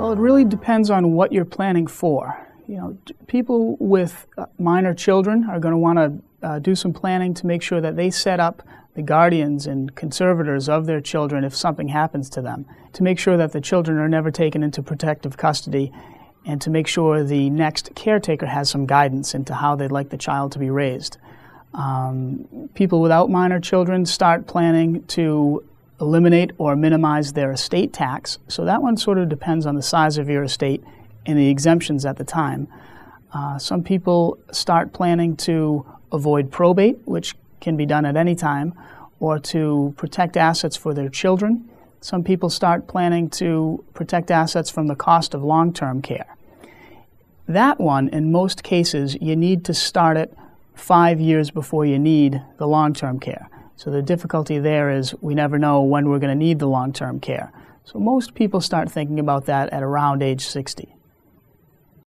Well, it really depends on what you're planning for. You know, people with uh, minor children are going to want to uh, do some planning to make sure that they set up the guardians and conservators of their children if something happens to them, to make sure that the children are never taken into protective custody, and to make sure the next caretaker has some guidance into how they'd like the child to be raised. Um, people without minor children start planning to eliminate or minimize their estate tax. So that one sort of depends on the size of your estate and the exemptions at the time. Uh, some people start planning to avoid probate, which can be done at any time, or to protect assets for their children. Some people start planning to protect assets from the cost of long term care. That one, in most cases, you need to start it five years before you need the long term care. So the difficulty there is we never know when we're going to need the long term care. So most people start thinking about that at around age 60.